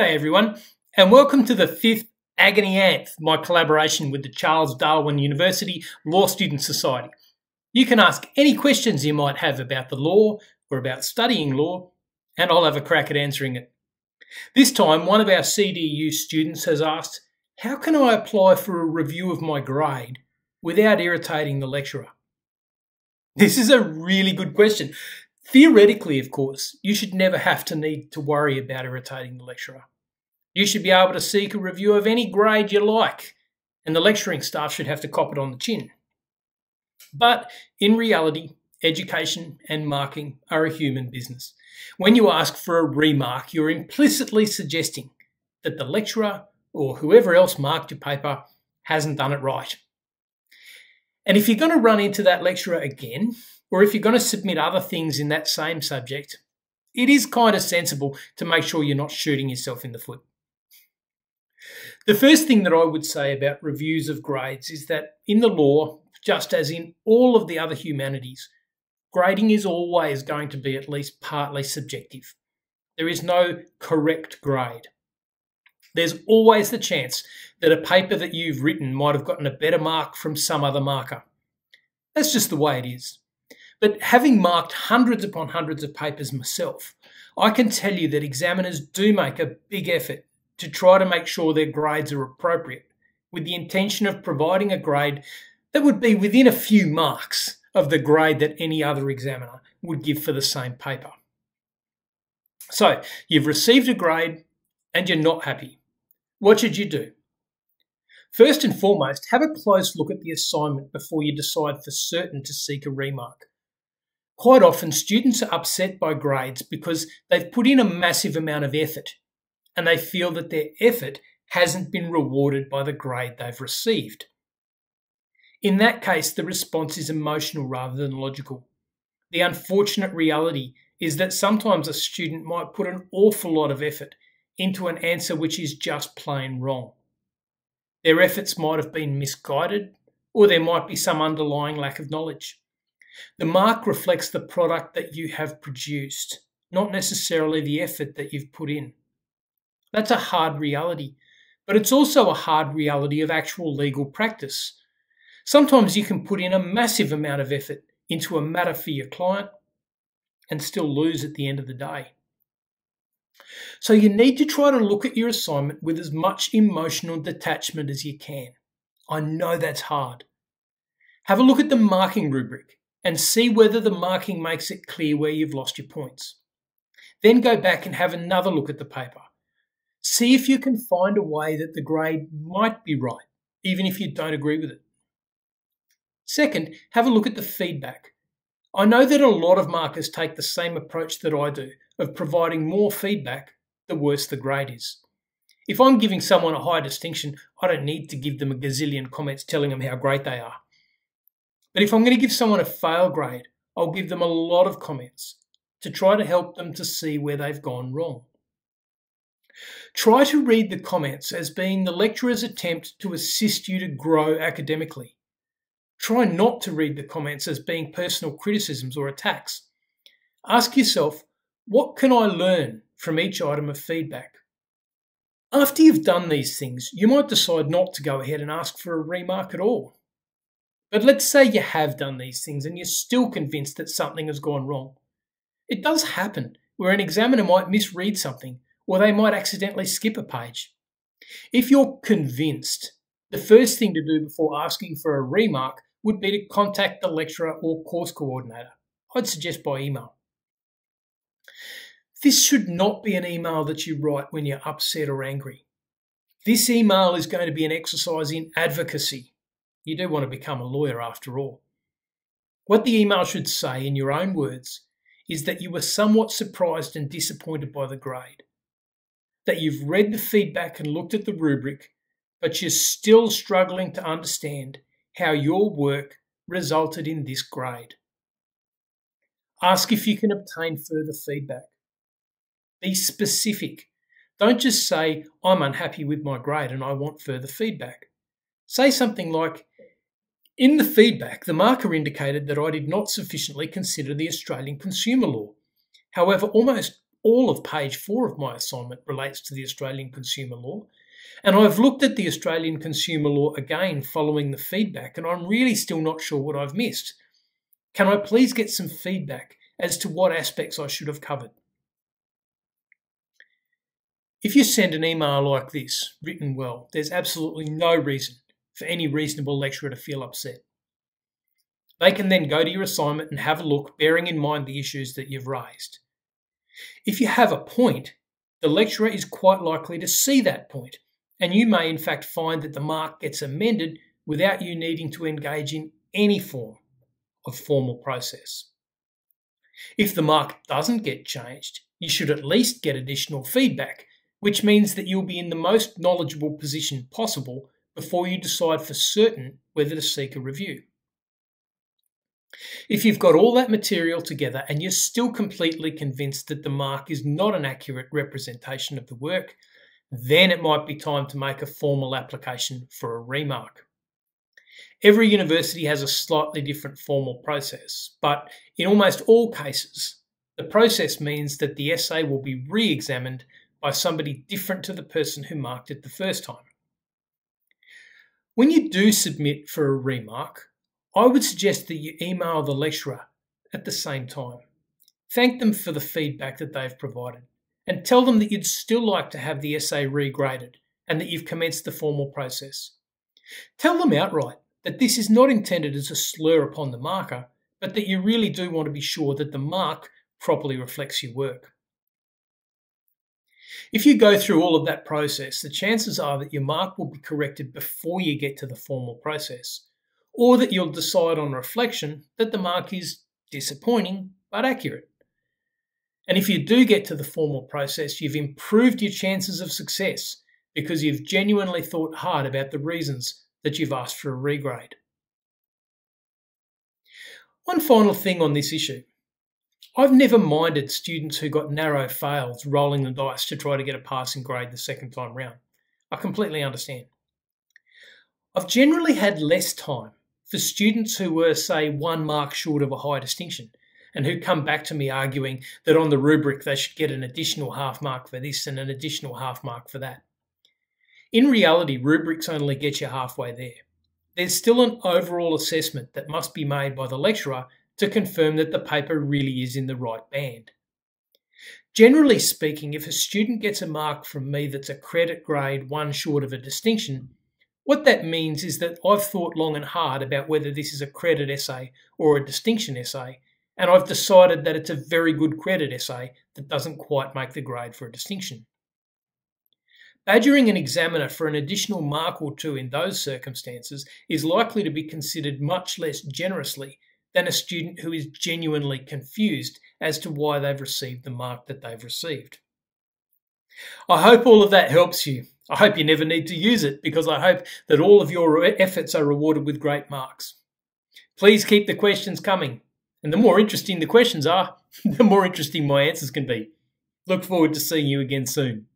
G'day everyone, and welcome to the fifth Agony Anth, my collaboration with the Charles Darwin University Law Student Society. You can ask any questions you might have about the law or about studying law, and I'll have a crack at answering it. This time, one of our CDU students has asked, How can I apply for a review of my grade without irritating the lecturer? This is a really good question. Theoretically, of course, you should never have to need to worry about irritating the lecturer. You should be able to seek a review of any grade you like, and the lecturing staff should have to cop it on the chin. But in reality, education and marking are a human business. When you ask for a remark, you're implicitly suggesting that the lecturer or whoever else marked your paper hasn't done it right. And if you're going to run into that lecturer again, or if you're going to submit other things in that same subject, it is kind of sensible to make sure you're not shooting yourself in the foot. The first thing that I would say about reviews of grades is that in the law, just as in all of the other humanities, grading is always going to be at least partly subjective. There is no correct grade. There's always the chance that a paper that you've written might have gotten a better mark from some other marker. That's just the way it is. But having marked hundreds upon hundreds of papers myself, I can tell you that examiners do make a big effort to try to make sure their grades are appropriate, with the intention of providing a grade that would be within a few marks of the grade that any other examiner would give for the same paper. So, you've received a grade and you're not happy. What should you do? First and foremost, have a close look at the assignment before you decide for certain to seek a remark. Quite often, students are upset by grades because they've put in a massive amount of effort and they feel that their effort hasn't been rewarded by the grade they've received. In that case, the response is emotional rather than logical. The unfortunate reality is that sometimes a student might put an awful lot of effort into an answer which is just plain wrong. Their efforts might have been misguided, or there might be some underlying lack of knowledge. The mark reflects the product that you have produced, not necessarily the effort that you've put in. That's a hard reality, but it's also a hard reality of actual legal practice. Sometimes you can put in a massive amount of effort into a matter for your client and still lose at the end of the day. So you need to try to look at your assignment with as much emotional detachment as you can. I know that's hard. Have a look at the marking rubric and see whether the marking makes it clear where you've lost your points. Then go back and have another look at the paper See if you can find a way that the grade might be right, even if you don't agree with it. Second, have a look at the feedback. I know that a lot of markers take the same approach that I do of providing more feedback the worse the grade is. If I'm giving someone a high distinction, I don't need to give them a gazillion comments telling them how great they are. But if I'm going to give someone a fail grade, I'll give them a lot of comments to try to help them to see where they've gone wrong. Try to read the comments as being the lecturer's attempt to assist you to grow academically. Try not to read the comments as being personal criticisms or attacks. Ask yourself, what can I learn from each item of feedback? After you've done these things, you might decide not to go ahead and ask for a remark at all. But let's say you have done these things and you're still convinced that something has gone wrong. It does happen where an examiner might misread something or they might accidentally skip a page. If you're convinced, the first thing to do before asking for a remark would be to contact the lecturer or course coordinator. I'd suggest by email. This should not be an email that you write when you're upset or angry. This email is going to be an exercise in advocacy. You do want to become a lawyer after all. What the email should say, in your own words, is that you were somewhat surprised and disappointed by the grade that you've read the feedback and looked at the rubric, but you're still struggling to understand how your work resulted in this grade. Ask if you can obtain further feedback. Be specific. Don't just say, I'm unhappy with my grade and I want further feedback. Say something like, In the feedback, the marker indicated that I did not sufficiently consider the Australian consumer law. However, almost all of page four of my assignment relates to the Australian consumer law. And I've looked at the Australian consumer law again following the feedback, and I'm really still not sure what I've missed. Can I please get some feedback as to what aspects I should have covered? If you send an email like this, written well, there's absolutely no reason for any reasonable lecturer to feel upset. They can then go to your assignment and have a look, bearing in mind the issues that you've raised. If you have a point, the lecturer is quite likely to see that point, and you may in fact find that the mark gets amended without you needing to engage in any form of formal process. If the mark doesn't get changed, you should at least get additional feedback, which means that you'll be in the most knowledgeable position possible before you decide for certain whether to seek a review. If you've got all that material together and you're still completely convinced that the mark is not an accurate representation of the work, then it might be time to make a formal application for a remark. Every university has a slightly different formal process, but in almost all cases, the process means that the essay will be re examined by somebody different to the person who marked it the first time. When you do submit for a remark, I would suggest that you email the lecturer at the same time. Thank them for the feedback that they've provided and tell them that you'd still like to have the essay regraded and that you've commenced the formal process. Tell them outright that this is not intended as a slur upon the marker, but that you really do want to be sure that the mark properly reflects your work. If you go through all of that process, the chances are that your mark will be corrected before you get to the formal process, or that you'll decide on reflection that the mark is disappointing but accurate. And if you do get to the formal process, you've improved your chances of success because you've genuinely thought hard about the reasons that you've asked for a regrade. One final thing on this issue. I've never minded students who got narrow fails rolling the dice to try to get a passing grade the second time round. I completely understand. I've generally had less time for students who were, say, one mark short of a high distinction and who come back to me arguing that on the rubric they should get an additional half mark for this and an additional half mark for that. In reality, rubrics only get you halfway there. There's still an overall assessment that must be made by the lecturer to confirm that the paper really is in the right band. Generally speaking, if a student gets a mark from me that's a credit grade one short of a distinction, what that means is that I've thought long and hard about whether this is a credit essay or a distinction essay, and I've decided that it's a very good credit essay that doesn't quite make the grade for a distinction. Badgering an examiner for an additional mark or two in those circumstances is likely to be considered much less generously than a student who is genuinely confused as to why they've received the mark that they've received. I hope all of that helps you. I hope you never need to use it because I hope that all of your efforts are rewarded with great marks. Please keep the questions coming. And the more interesting the questions are, the more interesting my answers can be. Look forward to seeing you again soon.